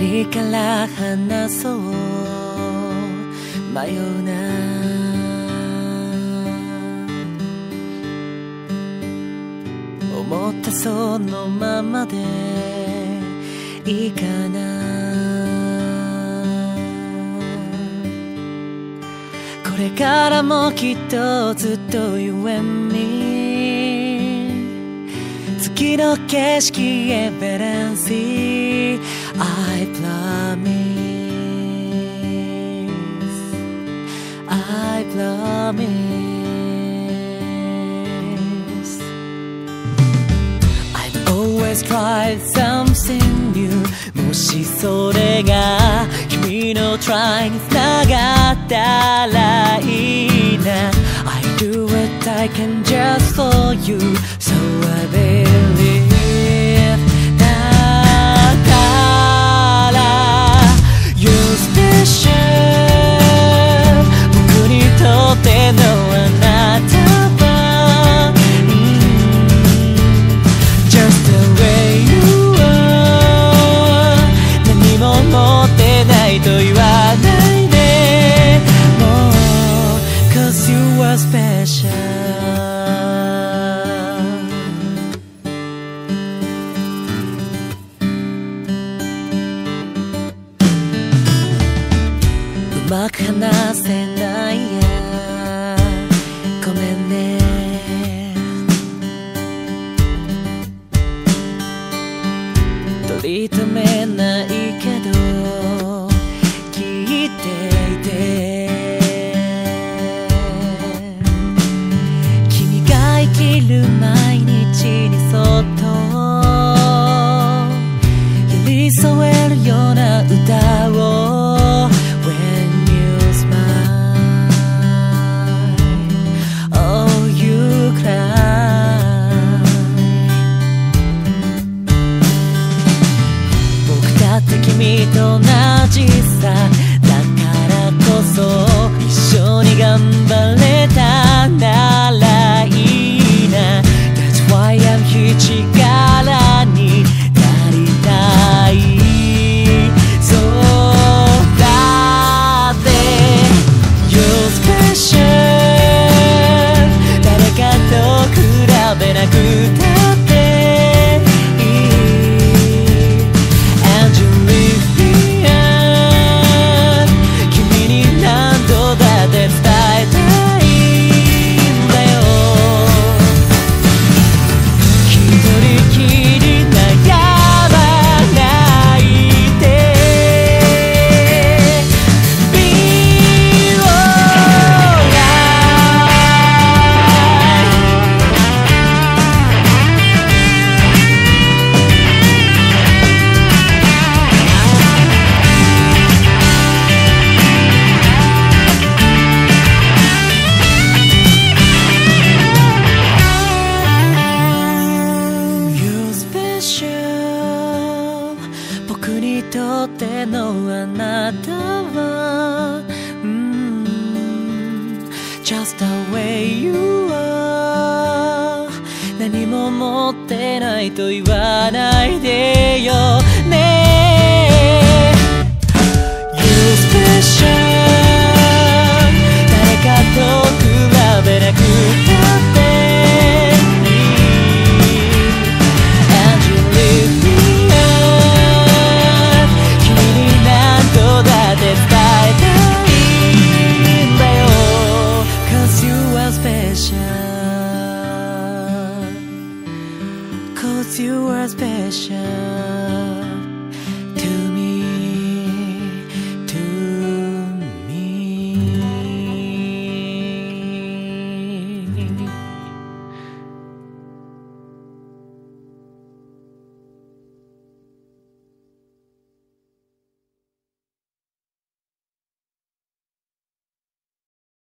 何から話そう。迷うな思ったそのままでいいかな。これからもきっとずっと You and me 月の景色へベレンシー I promise I promise I've always tried something new もしそれが君の try につながったらいいな I do what I can just for you うまく話せないよと同じさ。だからこそ一緒に頑張れたならいいな。That's why I'm here 力になりたい。そうだって You're special 誰かと比べなくて。Just the way you are」「何も持ってないと言わないで you are special